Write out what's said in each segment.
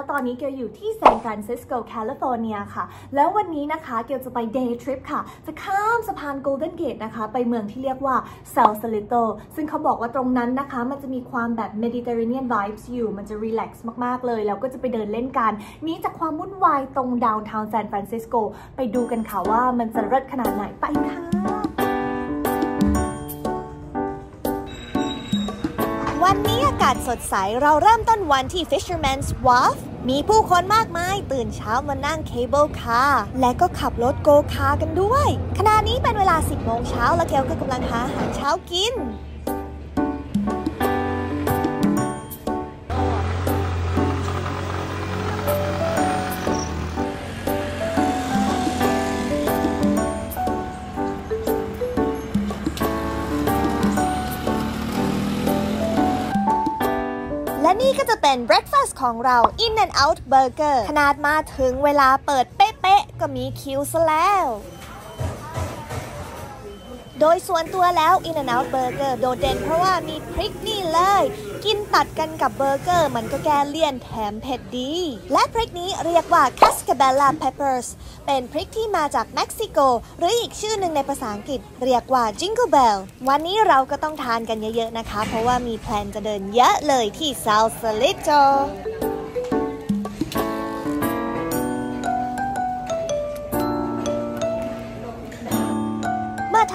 แล้วตอนนี้เกลอยู่ที่ซานฟรานซิสโกแคลิฟอร์เนียค่ะ แล้ววันนี้นะคะเกลจะไป day trip ค่ะ จะข้ามสะพาน Golden Gate นะคะ ไปเมืองที่เรียกว่าเซลซ l ลิโตซึ่งเขาบอกว่าตรงนั้นนะคะ มันจะมีความแบบ Mediterranean vibes อยู่ มันจะ relax มาก ๆ เลย แล้วก็จะไปเดินเล่นกันนี้จากความวุ่นวายตรง downtown ซานฟรานซิสโกไปดูกันค่ะว่ามันจะเลิศขนาดไหนไปค่ะอากาศสดใสเราเริ่มต้นวันที่ Fisherman's Wharf มีผู้คนมากมายตื่นเช้ามานั่ง cable car และก็ขับรถโกคาร์กันด้วย ขณะนี้เป็นเวลา 10โมงเช้าและเกลก็กำลังหาอาหารเช้ากิน ก็จะเป็น breakfast ของเรา In and Out Burger ขนาดมาถึงเวลาเปิดเป๊ะๆ ก็มีคิวซะแล้ว โดยส่วนตัวแล้ว In and Out Burger โดดเด่นเพราะว่ามีพริกนี่เลย กินตัดกันกับเบอร์เกอร์ มันก็แก้เลี่ยนแถมเผ็ดดี และพริกนี้เรียกว่า Cascabella Peppers เป็นพริกที่มาจากเม็กซิโก หรืออีกชื่อหนึ่งในภาษาอังกฤษ เรียกว่า Jingle Bell วันนี้เราก็ต้องทานกันเยอะๆนะคะ เพราะว่ามีแพลนจะเดินเยอะเลยที่ Sausalito เมื่อท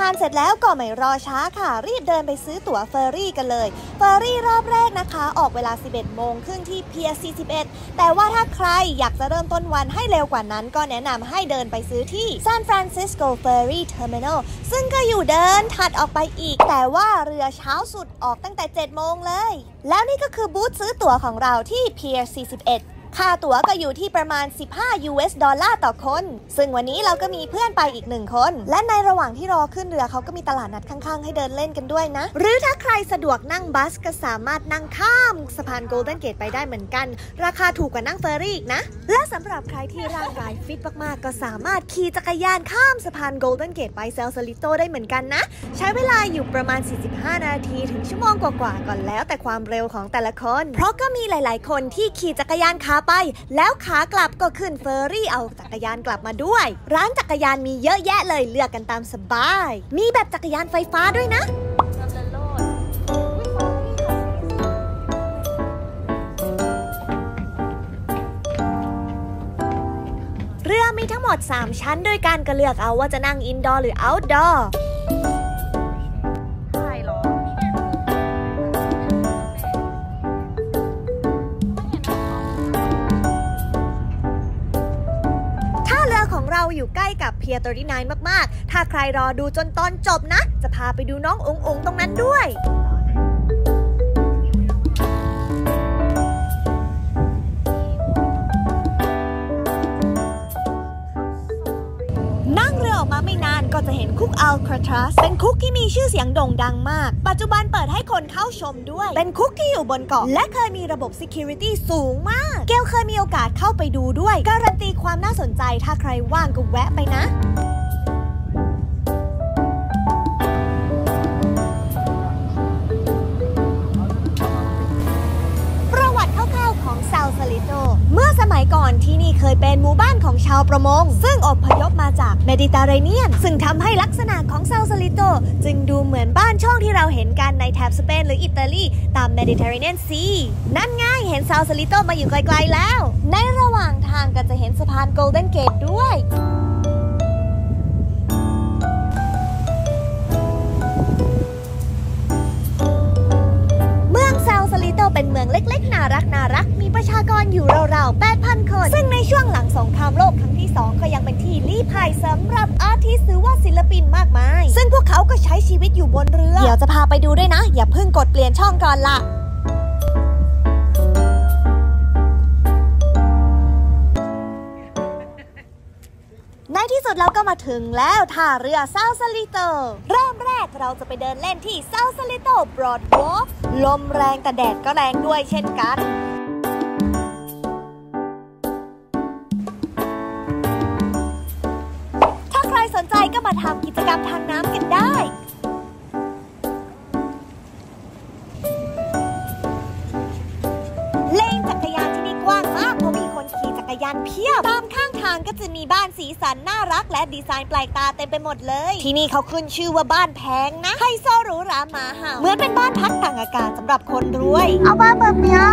านเสร็จแล้วก็ไม่รอช้าค่ะ รีบเดินไปซื้อตั๋วเฟอร์รี่กันเลย เฟอร์รี่รอบแรกนะคะ ออกเวลา 11 โมงครึ่งที่เพียร์41 แต่ว่าถ้าใครอยากจะเริ่มต้นวันให้เร็วกว่านั้น ก็แนะนำให้เดินไปซื้อที่ San Francisco Ferry Terminal ซึ่งก็อยู่เดินถัดออกไปอีก แต่ว่าเรือเช้าสุดออกตั้งแต่ 7 โมงเลย แล้วนี่ก็คือบูธซื้อตั๋วของเราที่ Pier 41 ค่าตั๋วก็อยู่ที่ประมาณ 15 US ดอลลาร์ต่อคน ซึ่งวันนี้เราก็มีเพื่อนไปอีกหนึ่งคน และในระหว่างที่รอขึ้นเรือเขาก็มีตลาดนัดข้างๆ ให้เดินเล่นกันด้วยนะ หรือถ้าใครสะดวกนั่ง bus ก็สามารถนั่งข้ามสะพาน Golden Gate ไปได้เหมือนกัน ราคาถูกกว่านั่งเฟอร์รี่อีกนะ และสำหรับใครที่ร่างกายฟิตมากๆ ก็สามารถขี่จักรยานข้ามสะพาน Golden Gate ไป Sausalito ได้เหมือนกันนะ ใช้เวลาอยู่ประมาณ 45 นาทีถึงชั่วโมงกว่าๆก่อนแล้วแต่ความเร็วของแต่ละคน เพราะก็มีหลาย ๆ คนที่ขี่จักรยานขาไป แล้วขากลับก็ขึ้นเฟอร์รี่เอาจักรยานกลับมาด้วย ร้านจักรยานมีเยอะแยะเลยเลือกกันตามสบาย มีแบบจักรยานไฟฟ้าด้วยนะเรือมีทั้งหมด 3 ชั้นด้วยกันก็เลือกเอาว่าจะนั่ง indoor หรือ outdoor พียร์39 มาก ๆ ถ้าใครรอดูจนตอนจบนะ จะพาไปดูน้องององตรงนั้นด้วย ก็จะเห็นคุกอัลคาทรัสเป็นคุกที่มีชื่อเสียงโด่งดังมาก ปัจจุบันเปิดให้คนเข้าชมด้วย เป็นคุกที่อยู่บนเกาะและเคยมีระบบ Security สูงมาก เกลเคยมีโอกาสเข้าไปดูด้วย การันตีความน่าสนใจถ้าใครว่างก็แวะไปนะประ เมื่อสมัยก่อนที่นี่เคยเป็นหมู่บ้านของชาวประมง ซึ่งอพยพมาจากเมดิเตอร์เรเนียน ซึ่งทำให้ลักษณะของ Sausalito จึงดูเหมือนบ้านช่องที่เราเห็นกันในแถบสเปนหรืออิตาลี ตาม Mediterranean Sea นั่นไงเห็น Sausalito มาอยู่ไกลๆแล้ว ในระหว่างทางก็จะเห็นสะพานโกลเด้นเกตด้วย เป็นเมืองเล็กๆ น่ารักน่ารัก มีประชากรอยู่ราวๆ 8,000 คน ซึ่งในช่วงหลังสงครามโลกครั้งที่ 2 ก็ยังเป็นที่ลี้ภัยสำหรับอาร์ติสต์หรือว่าศิลปินมากมาย ซึ่งพวกเขาก็ใช้ชีวิตอยู่บนเรือ เดี๋ยวจะพาไปดูด้วยนะ อย่าเพิ่งกดเปลี่ยนช่องก่อนละในที่สุดเราก็มาถึงแล้วท่าเรือ Sausalito เริ่มแรกเราจะไปเดินเล่นที่ Sausalito boardwalk ลมแรงแต่แดดก็แรงด้วยเช่นกันถ้าใครสนใจก็มาทำกิจกรรมทางน้ำกันได้ เลนจักรยานที่นี่กว้างมากเพราะมีคนขี่จักรยานเพียบตามข้าง ทางก็จะมีบ้านสีสันน่ารักและดีไซน์แปลกตาเต็มไปหมดเลย ที่นี่เขาขึ้นชื่อว่าบ้านแพงนะไฮโซหรูหราหมาเห่าเหมือนเป็นบ้านพักตากอากาศสำหรับคนรวย เอาบ้านแบบเนี้ย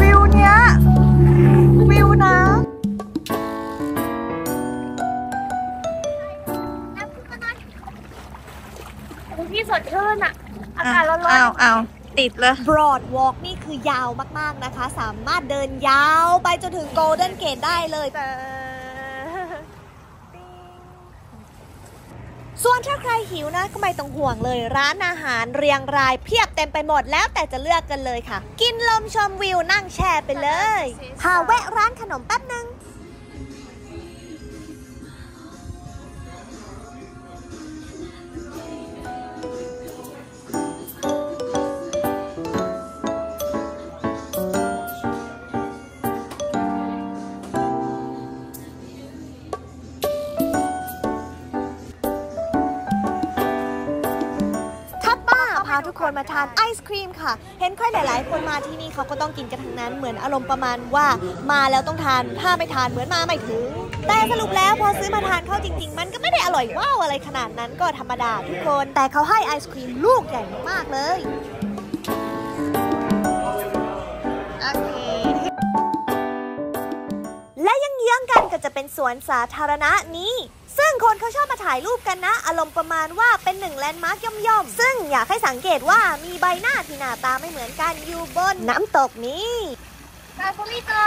วิวเนี้ยวิวนะพี่สดชื่นอะอากาศร้อนเอาเอาติดเลย Broad Walk นี่คือยาวมาก ๆ นะคะ สามารถเดินยาวไปจนถึง Golden Gate ได้เลย ส่วนถ้าใครหิวนะก็ไม่ต้องห่วงเลย ร้านอาหารเรียงรายเพียบเต็มไปหมดแล้วแต่จะเลือกกันเลยค่ะ กินลมชมวิวนั่งแช่ไปเลยพาแวะร้านขนมแป๊บนึง ทุกคนมาทานไอศครีมค่ะ เห็นใครหลาย ๆ คนมาที่นี่เขาก็ต้องกินกันทั้งนั้นเหมือนอารมณ์ประมาณว่ามาแล้วต้องทานถ้าไม่ทานเหมือนมาไม่ถึง แต่สรุปแล้วพอซื้อมาทานเข้าจริง ๆ มันก็ไม่ได้อร่อยว้าวอะไรขนาดนั้นก็ธรรมดาทุกคนแต่เขาให้ไอศครีมลูกใหญ่มากเลยและยังเยื้องกัน ก็จะเป็นสวนสาธารณะนี้ ซึ่งคนเขาชอบมาถ่ายรูปกันนะ อารมณ์ประมาณว่าเป็นหนึ่งแลนด์มาร์กย่อมๆ ซึ่งอยากให้สังเกตว่ามีใบหน้าที่หน้าตาไม่เหมือนกันอยู่บนน้ำตกนี้ๆการพมิโกอ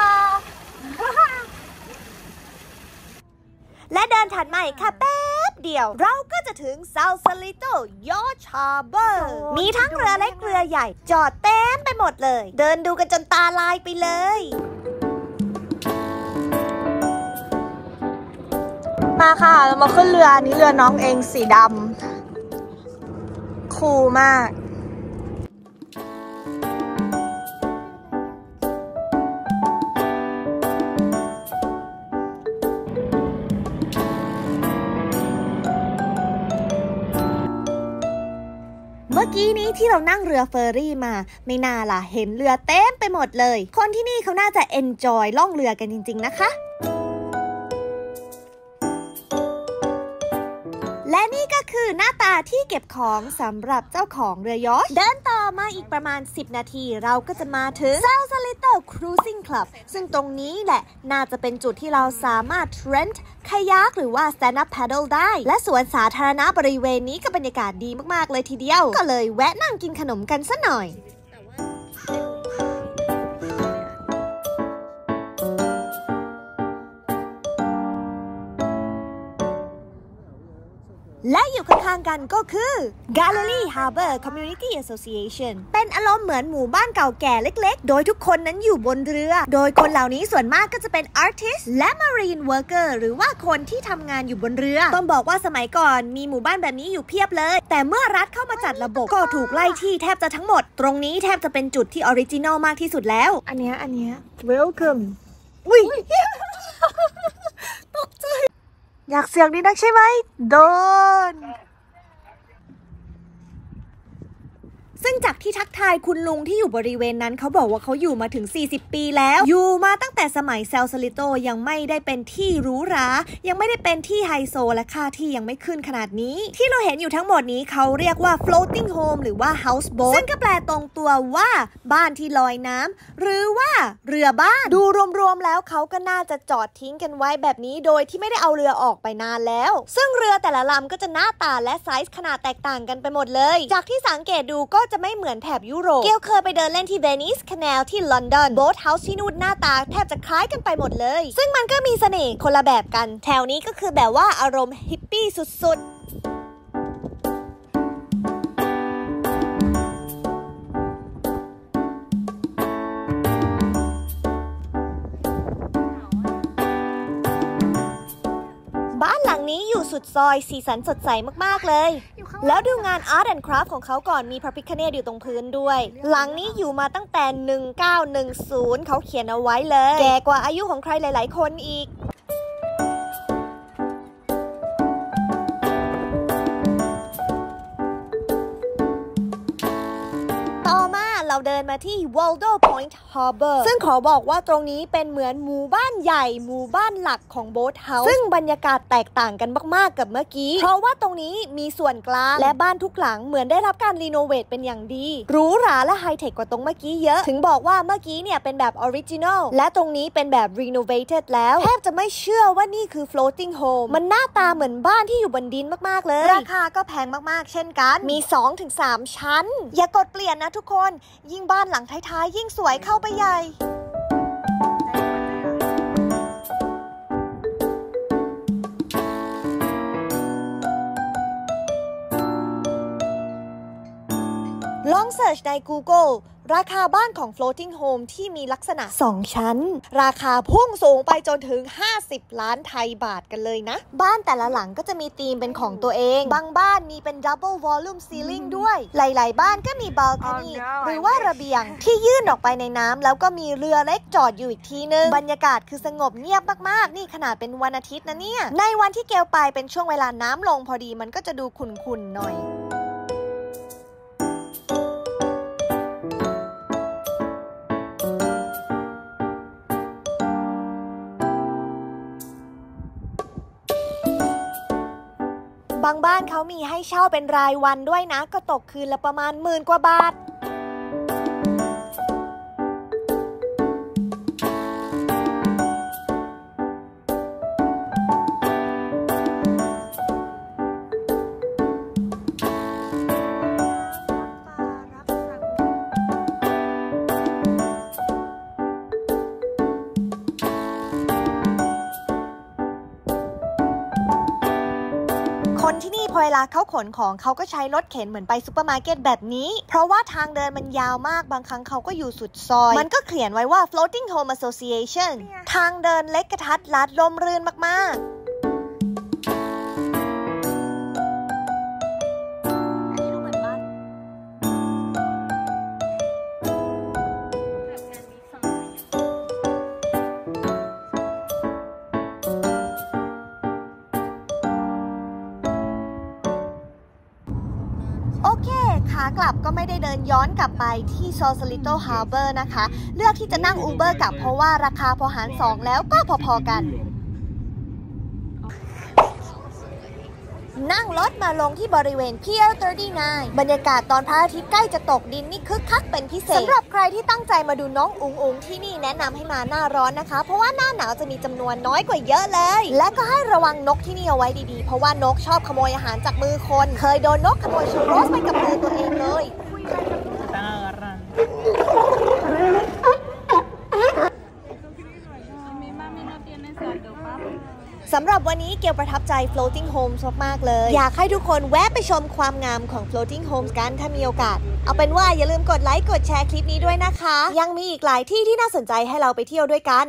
และเดินถัดมาอีกค่ะแป๊บเดียว เราก็จะถึง South s l i t o y o c h Harbor มีทั้งเรือเล็กเรือใหญ่ จอดเต็มไปหมดเลย เดินดูกันจนตาลายไปเลย มาค่ะ เรามาขึ้นเรืออันนี้เรือน้องเองสีดำ คูลมากเมื่อกี้นี้ที่เรานั่งเรือเฟอร์รี่มา ไม่น่าล่ะเห็นเรือเต็มไปหมดเลย คนที่นี่เขาน่าจะเอนจอยล่องเรือกันจริง ๆ นะคะและ คือหน้าตาที่เก็บของสำหรับเจ้าของเรือยอชเดินต่อมาอีกประมาณ 10 นาทีเราก็จะมาถึง South s l i t o Cruising Club ซึ่งตรงนี้แหละน่าจะเป็นจุดที่เราสามารถ rent คายักหรือว่า stand up paddle ได้ และสวนสาธารณะบริเวณนี้ก็บรรยากาศดีมากๆเลยทีเดียว ก็เลยแวะนั่งกินขนมกันซะหน่อย และอยู่ข้างๆกันก็คือ Galilee Harbor Community Association เป็นอารมณ์เหมือนหมู่บ้านเก่าแก่เล็กๆ โดยทุกคนนั้นอยู่บนเรือ โดยคนเหล่านี้ส่วนมากก็จะเป็น artist และ marine worker หรือว่าคนที่ทำงานอยู่บนเรือ ต้องบอกว่าสมัยก่อนมีหมู่บ้านแบบนี้อยู่เพียบเลย แต่เมื่อรัฐเข้ามาจัดระบบก็ถูกไล่ที่แทบจะทั้งหมด ตรงนี้แทบจะเป็นจุดที่ original มากที่สุดแล้ว อันเนี้ยอันเนี้ย welcome อุ้ยตกใจ อยากเสียงนี้นักใช่ไหม โดน ซึ่งจากที่ทักทายคุณลุงที่อยู่บริเวณนั้นเขาบอกว่าเขาอยู่มาถึง 40 ปีแล้ว อยู่มาตั้งแต่สมัยเซลสลิโตยังไม่ได้เป็นที่หรูหรา ยังไม่ได้เป็นที่ไฮโซและค่าที่ยังไม่ขึ้นขนาดนี้ ที่เราเห็นอยู่ทั้งหมดนี้เขาเรียกว่า floating home หรือว่า house boat ซึ่งก็แปลตรงตัวว่าบ้านที่ลอยน้ำหรือว่าเรือบ้าน ดูรวมๆแล้วเขาก็น่าจะจอดทิ้งกันไว้แบบนี้ โดยที่ไม่ได้เอาเรือออกไปนานแล้ว ซึ่งเรือแต่ละลำก็จะหน้าตาและไซส์ขนาดแตกต่างกันไปหมดเลย จากที่สังเกตดูก็จะไม่เหมือนแถบยุโรป เกลเคยไปเดินเล่นที่เวนิส c นลที่ลอนดอน boat house ที่นู่นหน้าตาแทบจะคล้ายกันไปหมดเลย ซึ่งมันก็มีเสน่ห์คนละแบบกัน แถวนี้ก็คือแบบว่าอารมณ์ฮิปปี้สุดๆบ้านหลังนี้อยู่สุดซอยสีสันสดใสมาก ๆ เลย แล้วดูงานอาร์ตแอนด์คราฟของเขาก่อนมีพระพิคเนตอยู่ตรงพื้นด้วย หลังนี้อยู่มาตั้งแต่ 1910 เขาเขียนเอาไว้เลย แก่กว่าอายุของใครหลาย ๆ คนอีก เราเดินมาที่ Waldo Point Harbor ซึ่งขอบอกว่าตรงนี้เป็นเหมือนหมู่บ้านใหญ่ หมู่บ้านหลักของโบ๊ทเฮาส์ซึ่งบรรยากาศแตกต่างกันมากๆกับเมื่อกี้ เพราะว่าตรงนี้มีส่วนกลาง และบ้านทุกหลังเหมือนได้รับการ renovate เป็นอย่างดีหรูหราและไฮเทคกว่าตรงเมื่อกี้เยอะ ถึงบอกว่าเมื่อกี้เนี่ยเป็นแบบ original และตรงนี้เป็นแบบ renovate แล้วแทบจะไม่เชื่อว่านี่คือ floating home มันหน้าตาเหมือนบ้านที่อยู่บนดินมากๆเลย ราคาก็แพงมากๆ เช่นกันมี 2-3 ชั้น อย่ากดเปลี่ยนนะทุกคนยิ่งบ้านหลังท้ายๆ ยิ่งสวยเข้าไปใหญ่ ลองเสิร์ชใน Google ราคาบ้านของ floating home ที่มีลักษณะ 2 ชั้น ราคาพุ่งสูงไปจนถึง 50 ล้านไทยบาทกันเลยนะ บ้านแต่ละหลังก็จะมีธีมเป็นของตัวเอง บางบ้านมีเป็น double volume ceiling ด้วย หลาย ๆ บ้านก็มี balcony หรือว่าระเบียงที่ยื่นออกไปในน้ำแล้วก็มีเรือเล็กจอดอยู่อีกทีนึง บรรยากาศคือสงบเงียบมาก ๆ นี่ขนาดเป็นวันอาทิตย์นะเนี่ย ในวันที่เกลไปเป็นช่วงเวลาน้ำลงพอดีมันก็จะดูขุ่นๆหน่อย บางบ้านเขามีให้เช่าเป็นรายวันด้วยนะ ก็ตกคืนละประมาณหมื่นกว่าบาท อเวลาเขาขนของเขาก็ใช้รถเข็นเหมือนไปซูเปอร์มาร์เก็ตแบบนี้ เพราะว่าทางเดินมันยาวมากบางครั้งเขาก็อยู่สุดซอย มันก็เขียนไว้ว่า floating home association ทางเดินเล็กกระทัดรัดร่มรื่นมากๆ กลับก็ไม่ได้เดินย้อนกลับไปที่ Sausalito Harbor นะคะ เลือกที่จะนั่ง Uber กลับเพราะว่าราคาพอหาร2แล้วก็พอๆกัน นั่งรถมาลงที่บริเวณ Pier 39 บรรยากาศตอนพระอาทิตย์ใกล้จะตกดินนี่คึกคักเป็นพิเศษสำหรับใครที่ตั้งใจมาดูน้องอุงอุงที่นี่แนะนำให้มาหน้าร้อนนะคะ เพราะว่าหน้าหนาวจะมีจำนวนน้อยกว่าเยอะเลย และก็ให้ระวังนกที่นี่เอาไว้ดีๆ เพราะว่านกชอบขโมยอาหารจากมือคน เคยโดนนกขโมยชูโรสไปกับมือตัวเองเลย están agarrando. Mi mami no tiene saldo, papi. สำหรับวันนี้เกลประทับใจ floating homes มากๆเลย อยากให้ทุกคนแวะไปชมความงามของ floating homes กันถ้ามีโอกาส เอาเป็นว่าอย่าลืมกดไลค์กดแชร์คลิปนี้ด้วยนะคะ ยังมีอีกหลายที่ที่น่าสนใจให้เราไปเที่ยวด้วยกัน